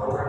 I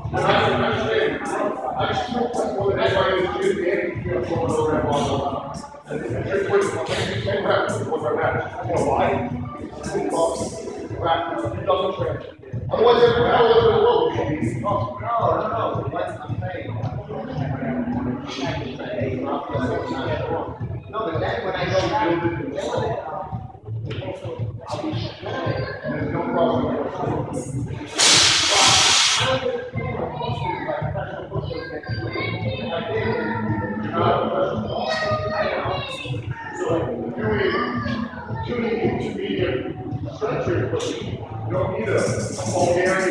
going over and our match? You know why? Doesn't. Otherwise, the world. No, no, no. No, but then when I there's no problem. So doing, doing intermediate structure, but you. don't need a Bulgarian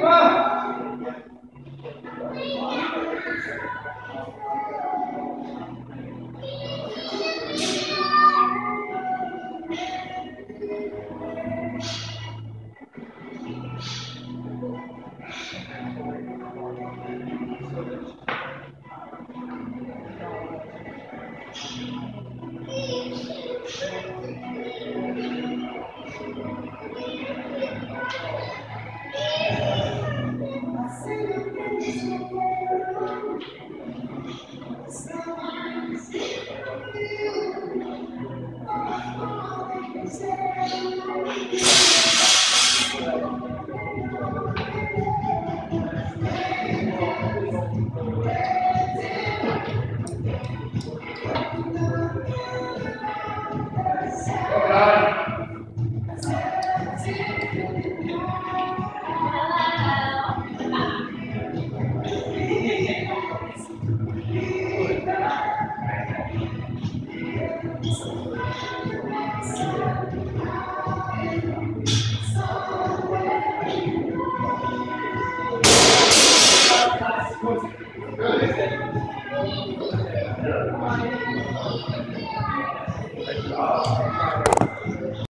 Wow. Get it Out.